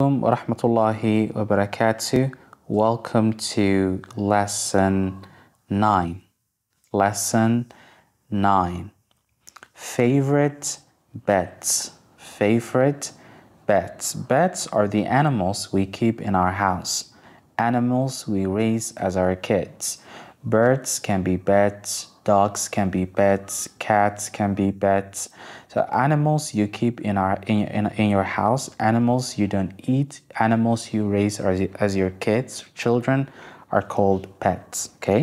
wa rahmatullahi wa barakatuh. Welcome to lesson 9. Lesson 9. Favorite pets. Favorite pets. Pets are the animals we keep in our house. Animals we raise as our kids. Birds can be pets, dogs can be pets, cats can be pets. So animals you keep in our in, in, in your house, animals you don't eat, animals you raise as, as your kids, children are called pets, okay?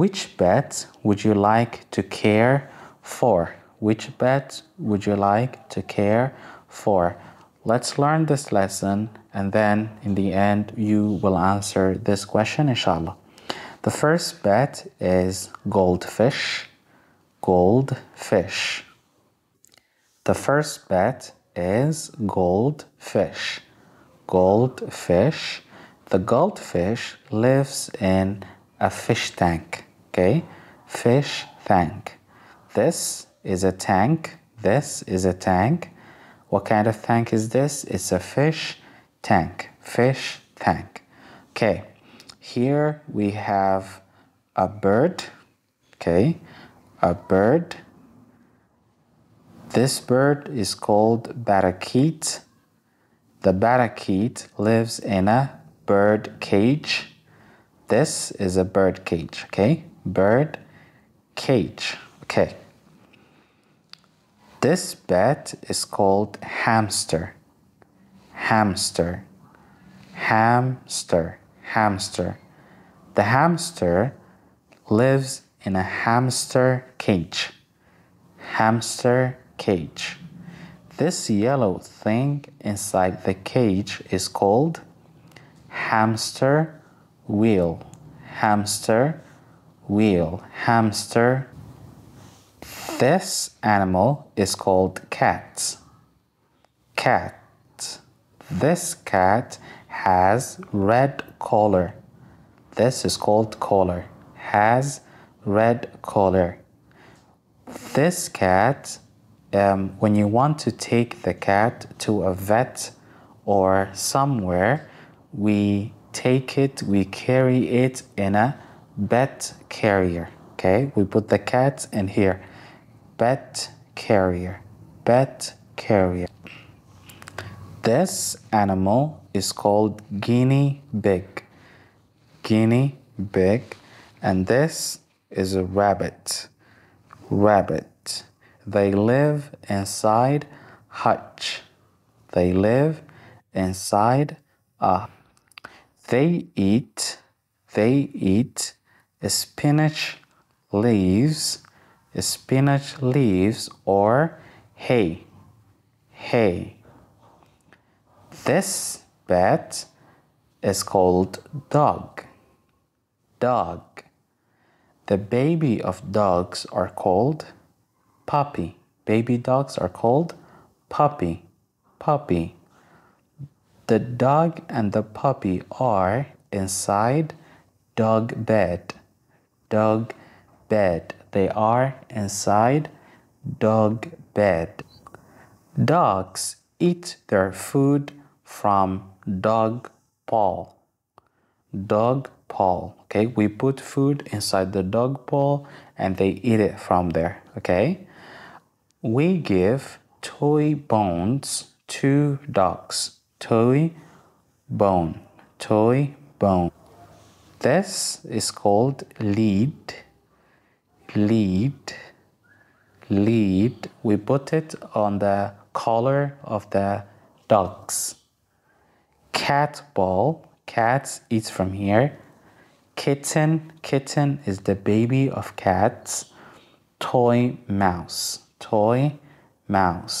Which pet would you like to care for? Which pet would you like to care for? Let's learn this lesson and then in the end you will answer this question inshallah. The first bet is goldfish. Goldfish. The first bet is goldfish. Goldfish. The goldfish lives in a fish tank. Okay? Fish tank. This is a tank. This is a tank. What kind of tank is this? It's a fish tank. Fish tank. Okay. Here we have a bird, okay, a bird. This bird is called parakeet. The parakeet lives in a bird cage. This is a bird cage, okay? Bird cage, okay. This pet is called hamster. Hamster. Hamster hamster. The hamster lives in a hamster cage. Hamster cage. This yellow thing inside the cage is called hamster wheel. Hamster wheel. Hamster. This animal is called cat. Cat. This cat has red collar. This is called collar. Has red collar. This cat, um, when you want to take the cat to a vet or somewhere, we take it, we carry it in a pet carrier. Okay, we put the cat in here. Pet carrier. Pet carrier. This animal is called guinea pig. Guinea pig. And this is a rabbit. Rabbit. They live inside hutch. They live inside a. They eat. They eat spinach leaves. Spinach leaves or hay. Hay. This pet is called dog. Dog. The baby of dogs are called puppy. Baby dogs are called puppy. Puppy. The dog and the puppy are inside dog bed. Dog bed. They are inside dog bed. Dogs eat their food from dog paw. Dog paw. Okay, we put food inside the dog paw and they eat it from there. Okay, we give toy bones to dogs. Toy bone. Toy bone. This is called lead. Lead. Lead. We put it on the collar of the dogs cat ball cats eats from here. Kitten kitten is the baby of cats. Toy mouse toy mouse